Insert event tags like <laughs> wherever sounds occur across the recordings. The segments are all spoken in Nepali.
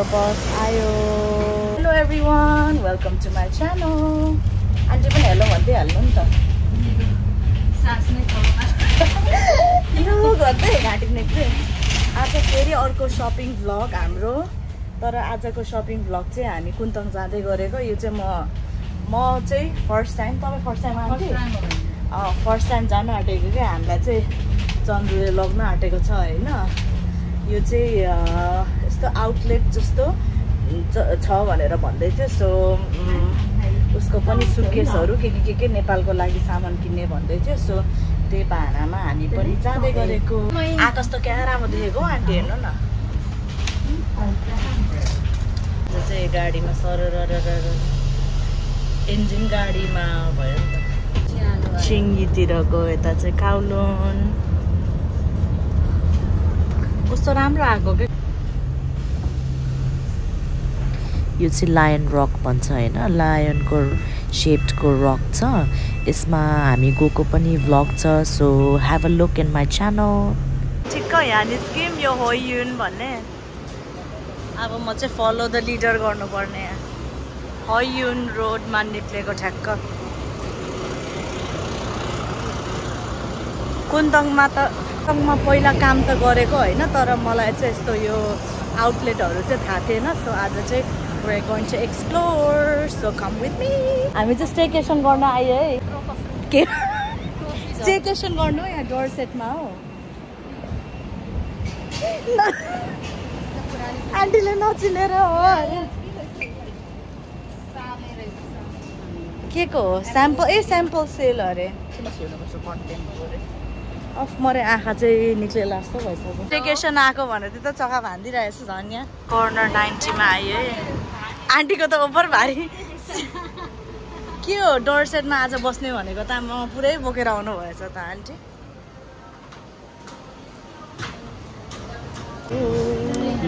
हाम्रो बस आयो hello everyone welcome to my channel aunty पनि हेलो भन्दै हाल्नु नि त गर्दै घाँटी नेक्दै आज फेरि अर्को सपिङ भ्लग हाम्रो। तर आजको सपिङ भ्लग चाहिँ हामी कुन्तङ जाँदै गरेको। यो चाहिँ म म चाहिँ फर्स्ट टाइम तपाईँ first time aunty first time जानु आँटेको क्या। हामीलाई चाहिँ चन्द्रुले लग्न आँटेको छ होइन? यो चाहिँ यस्तो आउटलेट जस्तो छ भनेर भन्दै थियो सो उसको पनि सुकेसहरू के के के के नेपालको लागि सामान किन्ने भन्दै थियो सो त्यही भाडामा हामी पनि जाँदै गरेको। आकाश त क्या राम्रो देखेको आन्टी हेर्नु न। चाहिँ गाडीमा सरर इन्जिन गाडीमा भयो सिङ्गीतिरको यता चाहिँ काउलोन। कस्तो राम्रो आएको क्या यो चाहिँ लायन रक भन्छ होइन? लायनको सेप्डको रक छ। यसमा हामी गएको पनि भ्लग छ so have a look in my channel ठिक्क यहाँ निस्क्यौँ यो हो युन भन्ने? अब म चाहिँ फलो द लिडर गर्नुपर्ने। हयुन रोडमा निक्लेको ठ्याक्क। कुन्तङमा त कुन्तङमा पहिला काम त गरेको होइन तर मलाई चाहिँ यस्तो यो आउटलेटहरू चाहिँ थाहा थिएन सो आज चाहिँ we're going to explore so come with me. हामी चाहिँ स्टेकेसन गर्न आयो है। के? <laughs> स्टेकेसन गर्नु यहाँ डोर सेटमा हो। आन्टीले नचिनेर हो। के को हो? स्याम्पल ए स्याम्पल सेल अरे। अफ मरे आँखा चाहिँ निक्लेला जस्तो भइसक्यो। स्टेकेसन आएको भनेर त चक्का भानिदिइरहेको छु झन् यहाँ। कर्नर नाइन्टीमा आयो है। आन्टीको त ओभर भारी। के हो डोर सेटमा आज बस्ने भनेको त म पुरै बोकेर आउनु भएछ त आन्टी।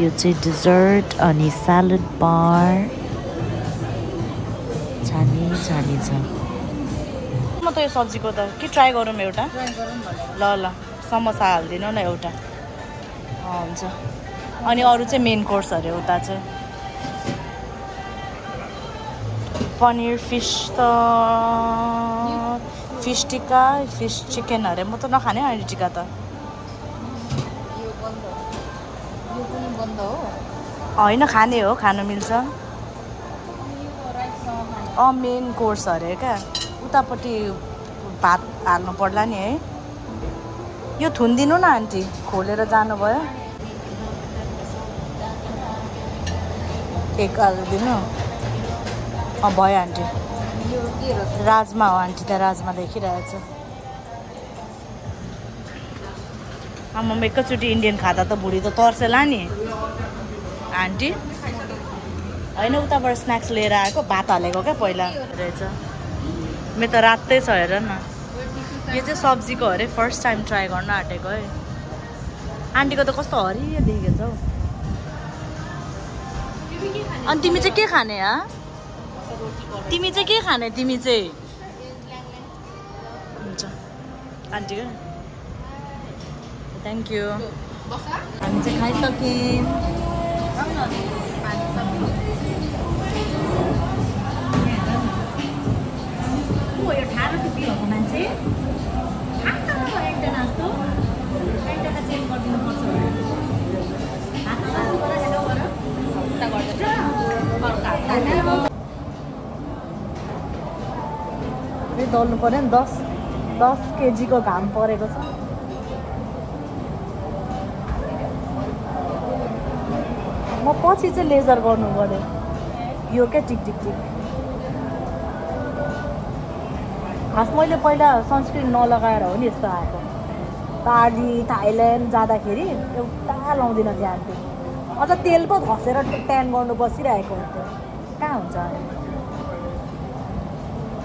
यो चाहिँ डिजर्ट अनि स्यालड बार छानी छानी छ म त यो सब्जीको त के ट्राई गरौँ एउटा? ल। ल समोसा हालिदिनु न एउटा। हुन्छ। अनि अरू चाहिँ मेन कोर्सहरू उता चाहिँ। पनिर फिस त फिस टिक्का फिस चिकन अरे म त नखाने अहिले टिक्का त। होइन खाने हो। खानु मिल्छ। अँ मेन कोर्स अरे क्या। उतापट्टि भात हाल्नु पर्ला नि है। यो थुनिदिनु न आन्टी खोलेर जानुभयो। एक हालिदिनु अँ भयो आन्टी। राजमा हो आन्टी त्यहाँ राजमा देखिरहेछ आमामा एकैचोटि इन्डियन खाँदा त भुँडी त तर्सेला नि। आन्टी? होइन उताबाट स्न्याक्स लिएर आएको भात हालेको क्या पहिला। रहेछ मेरो त रातै छ हेर न। यो चाहिँ सब्जीको अरे फर्स्ट टाइम ट्राई गर्न आँटेको है। आन्टीको त कस्तो हरियो देखेको छ हौ अनि तिमी चाहिँ के खाने हा तिमी चाहिँ के खाने तिमी चाहिँ हुन्छ आन्टीको थ्याङ्क यू हामी चाहिँ खाइसक्यौँ को यो ठाडो टुप्पी भएको मान्छे आँखामा एकजना जस्तो। एकजना चेन्ज गरिदिनु पर्छ हातमा मासु गर हेलो गर उता गर्दैछ अर्को हात फेरि दल्नु पऱ्यो नि दस दस केजीको घाम परेको छ। म पछि चाहिँ लेजर गर्नु पऱ्यो। यो क्या टिक टिक टिक? खास मैले पहिला सनस्क्रिन नलगाएर हो नि यस्तो आएको। पाली थाइल्यान्ड जाँदाखेरि एउटा लाउँदिनँ आन्टी अझ तेल पो घसेर ट्यान गर्नु बसिरहेको हुन्थ्यो। कहाँ हुन्छ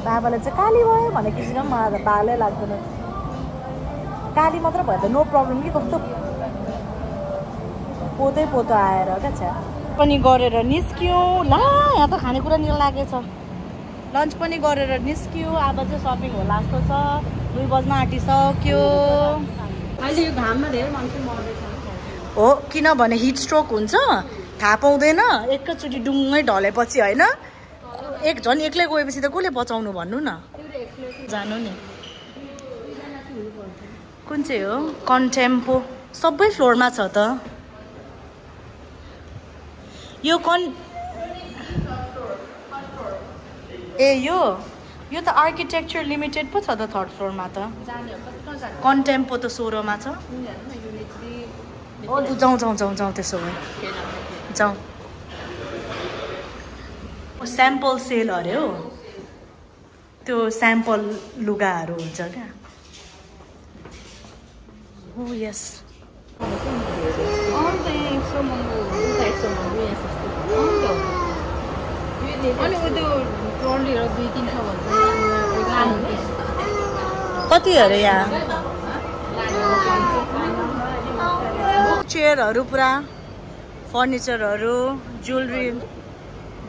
बाबाले चाहिँ काली भयो भने किसिम मलाई त बालै लाग्दैन। काली मात्र भयो त नो प्रब्लम कि कस्तो? पोतै पोतो आएर क्या छ पनि गरेर निस्क्यौँ। ला यहाँ त खानेकुरा नि लागेछ। लन्च पनि गरेर निस्क्यो। अब चाहिँ सपिङ होला जस्तो छ। दुई बज्न आँटिसक्यो। अहिले यो घाममा धेरै मान्छे मर्दैछ। हो किनभने हिट स्ट्रोक हुन्छ। थाहा पाउँदैन। एकैचोटि डुङ्गै ढलेपछि होइन। एक झन् एक्लै गएपछि त कसले बचाउनु भन्नु न? जानु नि। कुन चाहिँ हो? कन्टेम्पो। सबै फ्लोरमा छ त। यो कन् ए यो यो त आर्किटेक्चर लिमिटेड पो छ त थर्ड फ्लोरमा त। कन्टेम्पो त सोह्रमा छ। जाउँ जाउँ जाउँ जाउँ त्यसो भए। जाउँ स्याम्पल सेल अरे हो। त्यो स्याम्पल लुगाहरू हुन्छ क्या। हो। यस कति अरे यहाँ? चेयरहरू पुरा फर्निचरहरू ज्वेलरी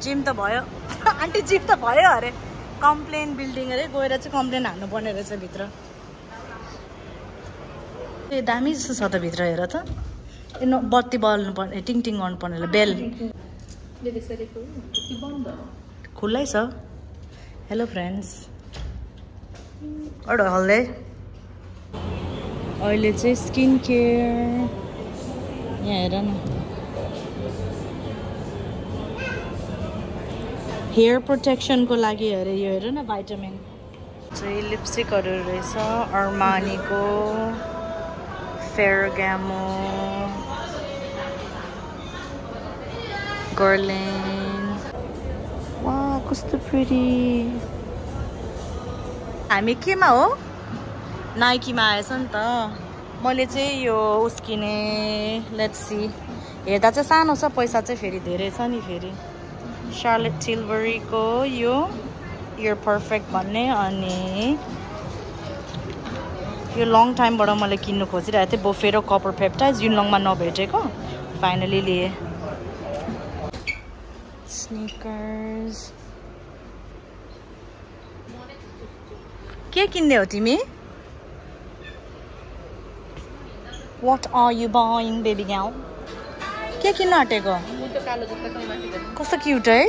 जिम त भयो। <laughs> आन्टी जिम त भयो अरे। कम्प्लेन बिल्डिङ अरे गएर चाहिँ कम्प्लेन हाल्नुपर्ने रहेछ भित्र। ए दामी जस्तो छ त भित्र हेर त। बत्ती बल्नु पर्ने टिङ टिङ गर्नुपर्ने बेल। खुल्लै छ। हेलो फ्रेन्ड्स अरू हल्दै अहिले चाहिँ स्किन केयर यहाँ हेर न। हेयर प्रोटेक्सनको लागि अरे यो हेर न भाइटामिन चाहिँ लिपस्टिकहरू रहेछ। अर्मानीको फेरगामो गर्लिन वा कस्तो प्रिटी हामी केमा हो नाइकीमा आएछ नि त मैले चाहिँ यो उस किने लेट्स सी हेर्दा चाहिँ सानो छ पैसा चाहिँ फेरि धेरै छ नि फेरि सार्लेट सिल्भरीको यो इयर पर्फेक्ट भन्ने अनि यो लङ टाइमबाट मैले किन्नु खोजिरहेको थिएँ बोफेरो कपर पेप्टाइज युनलङमा नभेटेको फाइनली लिएँ स्निकर्स के किन्ने हो तिमी? What are you buying baby गाउँ के किन्न आँटेको? कस्तो क्युट है?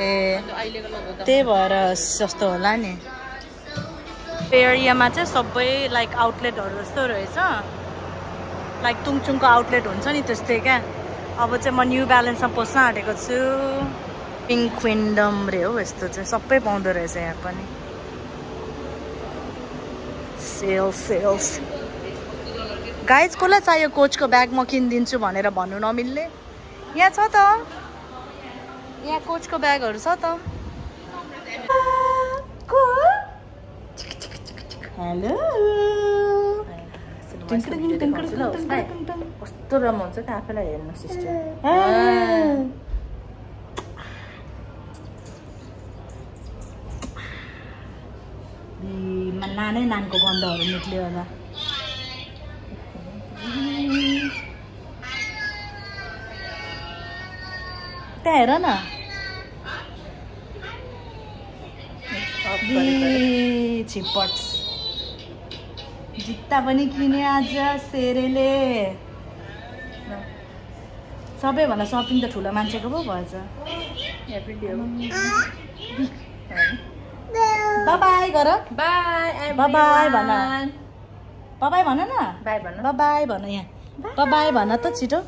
ए त्यही भएर जस्तो होला नि। एरियामा चाहिँ सबै लाइक आउटलेटहरू जस्तो रहेछ। लाइक तुङचुङको आउटलेट हुन्छ नि त्यस्तै क्या। अब चाहिँ म न्यू ब्यालेन्समा पस्न आँटेको छु। पिङ्क क्विन्डम रे हो यस्तो चाहिँ सबै पाउँदो रहेछ यहाँ पनि। सेल्स सेल्स गाइज कसलाई चाहियो कोचको ब्याग म किनिदिन्छु भनेर भन्नु नमिल्ने? यहाँ छ त। यहाँ कोचको ब्यागहरू छ त। हेलो कस्तो राम्रो हुन्छ क्या आफैलाई हेर्नु सिस्टर नानै नानको गन्धहरू निक्ल्यो होला त्यहाँ हेर न ए, जुत्ता पनि किन्यो आज सेरेले। सबैभन्दा सपिङ त ठुलो मान्छेको पो भएछ। बाई <laughs> गर। बाई Bye-bye भन। बाई भन न। बाई भन्नु बाई भन यहाँ। बाई भन त छिटो।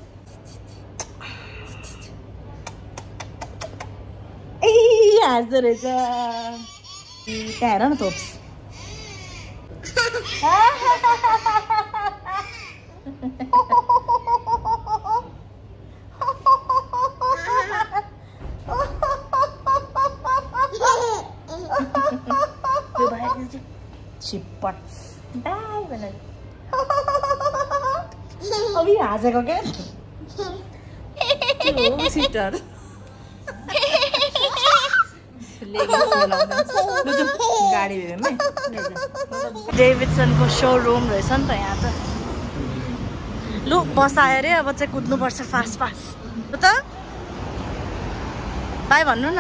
<laughs> ए हाँस्दो रहेछ। त्यहाँ हेर न थोप्स त्यो भाइ छिपट बाई भनेर अभि हाँसेको क्या सिस्टर गाडी भेमै <laughs> डेभिडसनको सोरुम रहेछ नि त यहाँ त। लु बसायो अरे अब चाहिँ कुद्नुपर्छ फास्ट फास्ट त। बाई भन्नु न।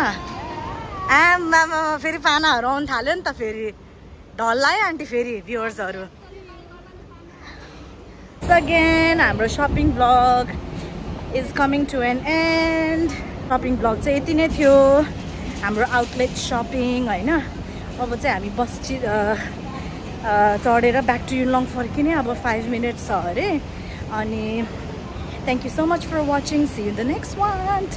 आमामा फेरि पानाहरू आउनु थाल्यो नि त फेरि। ढल्ला है आन्टी फेरि भ्युवर्सहरू अगेन हाम्रो shopping blog is coming to an end shopping blog चाहिँ यति नै थियो। हाम्रो आउटलेट सपिङ होइन? अब चाहिँ हामी बस चढेर ब्याक टु युलङ फर्किने अब फाइभ मिनट्स छ अरे। अनि thank you so much for watching see the next one